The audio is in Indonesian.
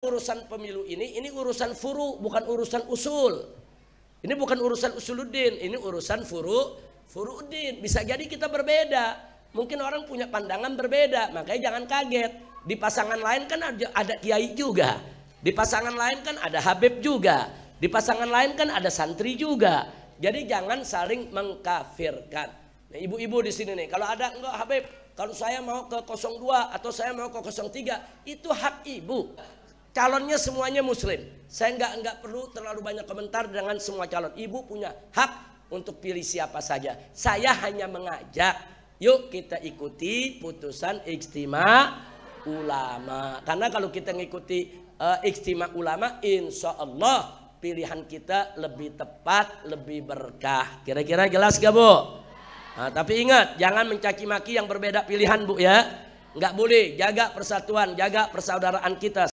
urusan pemilu ini, ini urusan furu, bukan urusan usul. Ini bukan urusan usuluddin, ini urusan furu, furuuddin. Bisa jadi kita berbeda. Mungkin orang punya pandangan berbeda, makanya jangan kaget. Di pasangan lain kan ada, ada kiai juga. Di pasangan lain kan ada habib juga. Di pasangan lain kan ada santri juga. Jadi jangan saling mengkafirkan. Nah, ibu-ibu di sini nih, kalau ada enggak habib, kalau saya mau ke 02 atau saya mau ke 03, itu hak ibu. Calonnya semuanya muslim. Saya enggak enggak perlu terlalu banyak komentar dengan semua calon. Ibu punya hak untuk pilih siapa saja. Saya hanya mengajak, yuk kita ikuti putusan ijtima ulama. Karena kalau kita ngikuti uh, ijtima ulama, insya Allah pilihan kita lebih tepat, lebih berkah. Kira-kira jelas gak bu? Nah, tapi ingat, jangan mencaci maki yang berbeda pilihan bu ya. Nggak boleh, jaga persatuan, jaga persaudaraan kita.